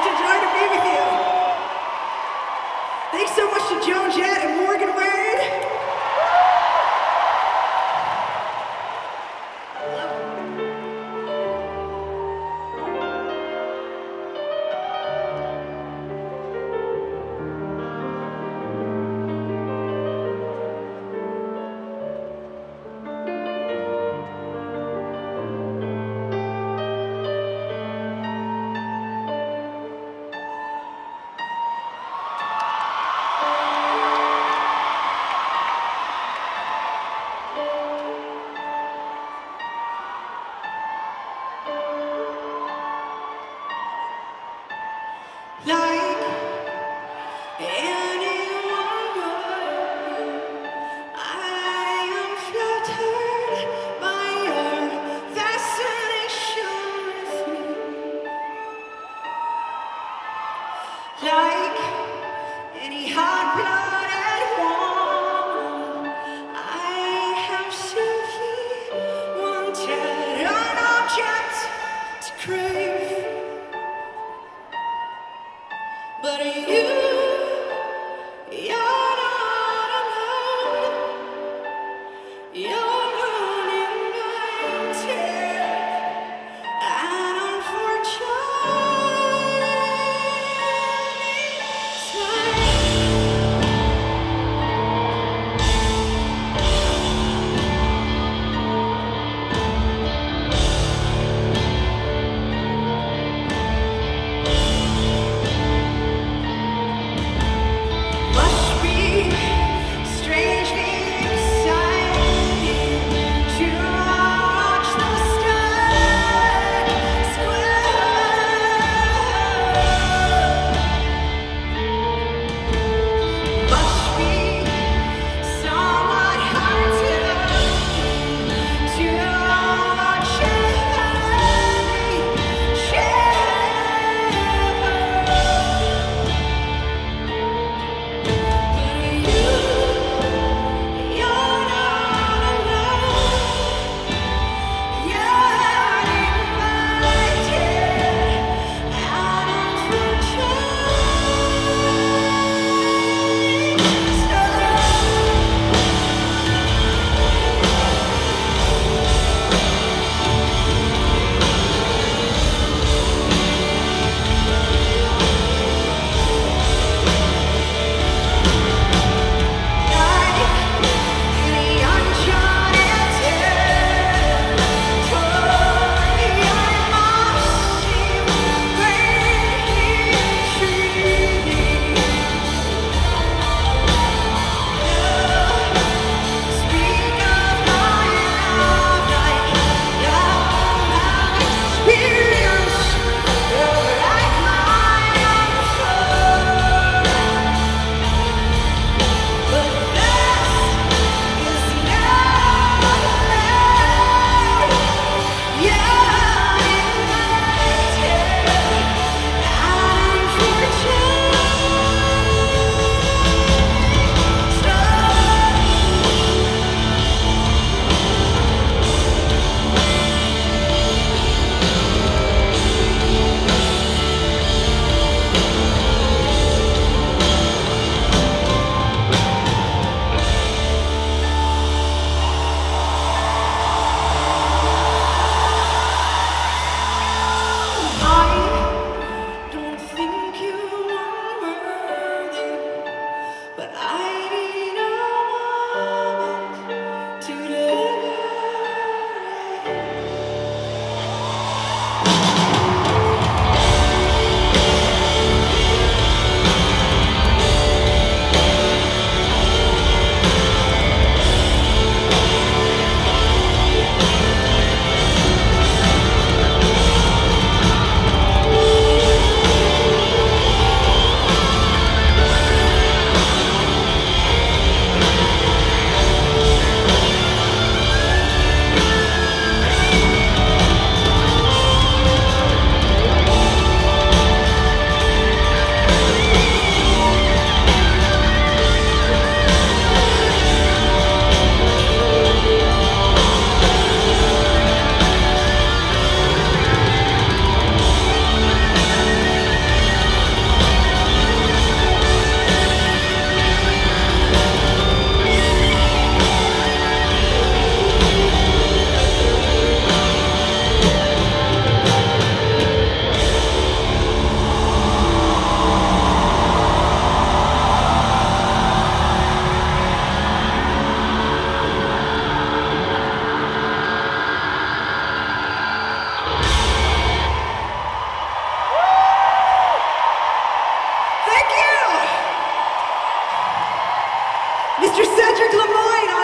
Such a joy to be with you. like Mr. Cedric Lemoyne